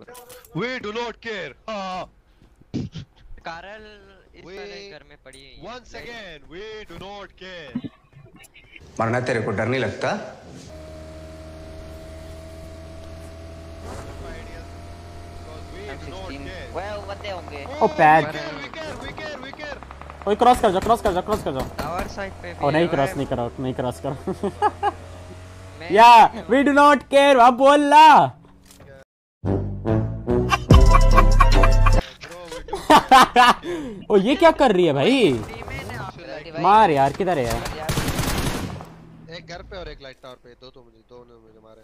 Bro We do not care. हाँ. कारल इस वाले घर में पड़ी है Once again, we do not care. मरना तेरे को डर नहीं लगता Ideas. Because we do not M16 care. वह बंदे होंगे ओ पैड we care. ओए क्रॉस कर जाओ क्रॉस कर जाओ क्रॉस कर जाओ टावर साइड पे ओ नहीं क्रॉस नहीं करो नहीं क्रॉस करो या वी डू नॉट केयर अब बोल ला ओ ये क्या कर रही है भाई? मार यार किधर है? एक घर पे और एक लाइट टावर पे दो तो मुझे दो ने मुझे मारे।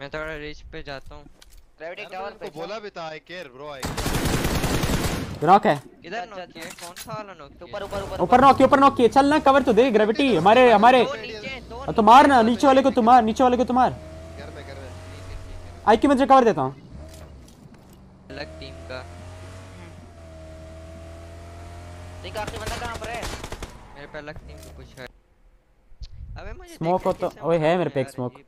मैं थोड़ा रिच पे जाता हूँ। ग्रेविटी टावर पे बोला भी था I care bro I knock है। इधर अच्छा, नॉक किया कौन सा वाला नॉक ऊपर ऊपर ऊपर ऊपर नॉक ऊपर नॉक किए चल ना कवर तो दे ग्रेविटी हमारे हमारे। तो मार ना नीचे वाले को तो मार नीचे वाले को तो मार। घर में घर में आई की मैं कवर देता हूँ। अलग टीम का। देख आखिरी बंदा कहाँ पर है? मेरे पे अलग टीम का कुछ है। अबे मुझे देखने हो तो- ओए, है मेरे पे एक। अजीब।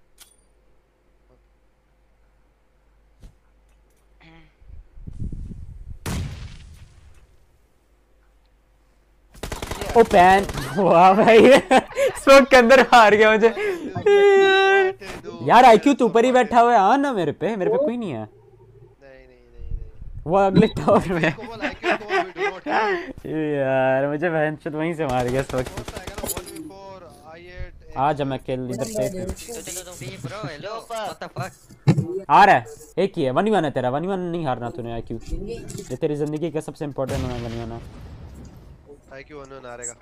ओ पैन वाह भाई। स्मोक के अंदर हार गया मुझे। यार आईक्यू तू ऊपर ही बैठा हुआ है। आ ना मेरे पे। मेरे पे कोई नहीं है। वो अगले टावर में। यार मुझे बहन वहीं से मार गया स्मोक कौन सा आएगा ना 1v4 i8 आ जा मैं किल इधर से तो चलो तुम सी bro hello what the fuck आ रहा है एक ही है वन वन है तेरा वन वन नहीं हारना तूने आईक्यू ये तेरी ज़िंदगी का सबसे इम्पोर्टेंट है वन ही। वन है IQ वन हारेगा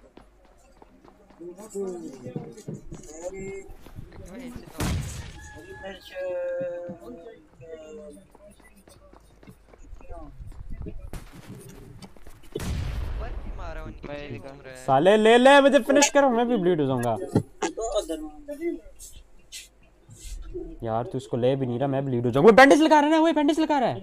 ऊपर ही मारा वो नीचे घूम रहा है साले ले ले मुझे फिनिश करो मैं भी ब्लीड हो जाऊँगा। यार तू इसको ले भी नहीं रहा मैं ब्लीड हो जाऊँगा। वो बैंडेज लगा रहा है ना वो बैंडेज लगा रहा है।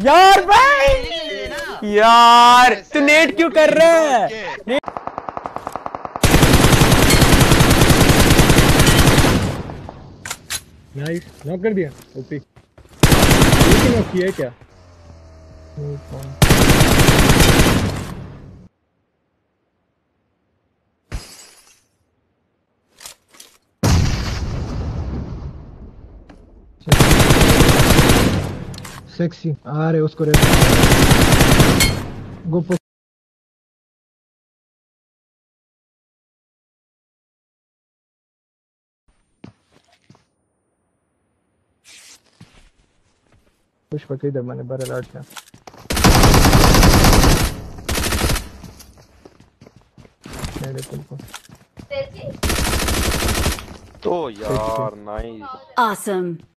यार भाई! यार तू नेट क्यों कर रहा है? नाइस नॉक कर दिया। ओपी ही नॉक किया क्या? सेक्सी आ रहे उसको रे गो पुष्प इधर मैंने बड़े लाट किया मेरे तुमको तो यार नाइस Awesome.